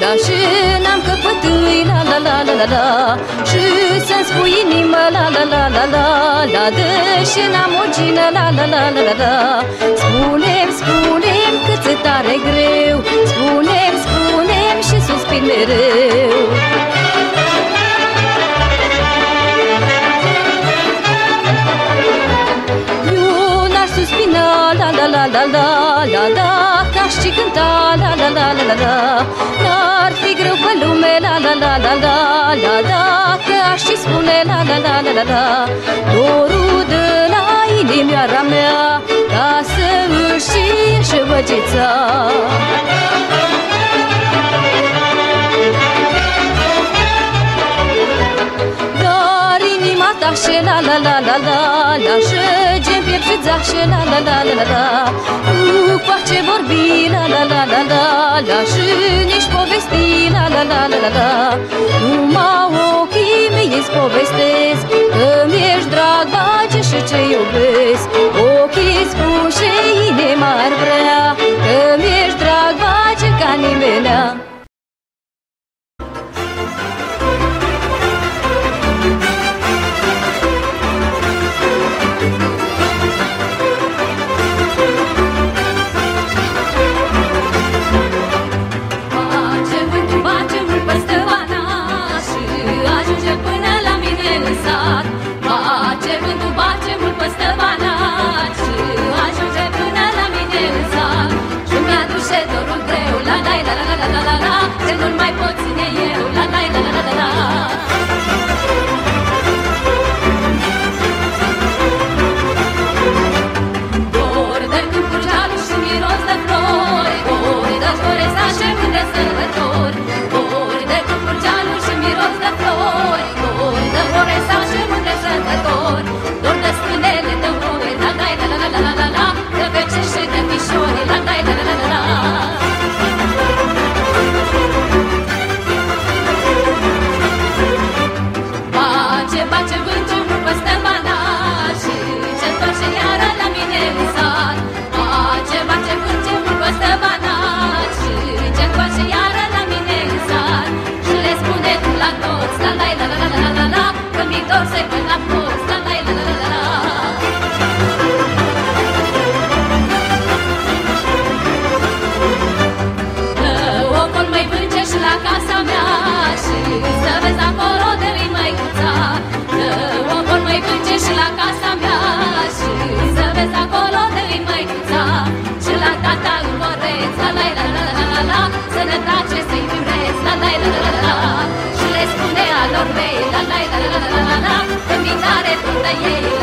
la la la Și n-am căpătâi la la la la la la Și să-mi spui inimă la la la la la la Deși n-am o gină la la la la la la Spune-mi, spune-mi cât ți tare greu Spune-mi, spune-mi și suspin mereu la la la la la la la Ca și cânta la la la la la la N-ar fi greu pe lume la la la la la la la Că aș și spune la la la la la la Dorul de la inimioara mea Ca să își și văgița Dar inima ta și la la la la la la Și piept și la la la la la la Cu pace vorbi la la la la la la Și nici povesti la la la la la la Numai ochii mei îți povestesc Că mi-ești drag, bage și ce iubesc Ochii spun și inima ar vrea Că mi-ești drag, bage ca nimenea la tata îl doresc La la la la la la la Să ne place să-i iubesc La la la la la la Și le spune alor mei La la la la la la la În vitare până ei